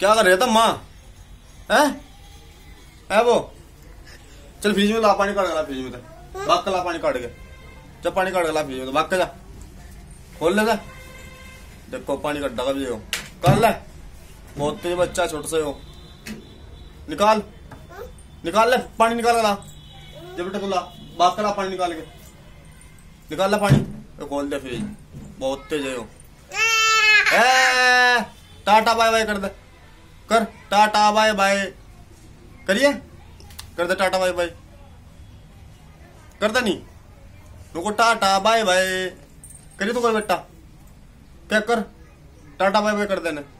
क्या कर रहे थे माँ? है? है वो? चल फ्रिज में ला पानी काट के ला फ्रिज में तो। भाग ला पानी काट के। चल पानी काट के ला फ्रिज में तो। भाग के खोल ले देखो, पानी कट्टा का भी हो कर ले। बहुत तेज बच्चा, छोटे से हो निकाल। निकाल ले। पानी निकाल ला। जब बेटा तू ला। भाग के ला पानी निकाल के। निकाल ले पानी। खोल दे फ्रिज बहुत तेज हो टाटा बाय बाय कर दे। कर, टाटा, बाय बाय। करिए? कर दे टाटा, बाय बाय। कर दे नहीं रुको टाटा, बाय बाय। करिए तू कर बेटा। क्या कर? टाटा, बाय बाय कर देने।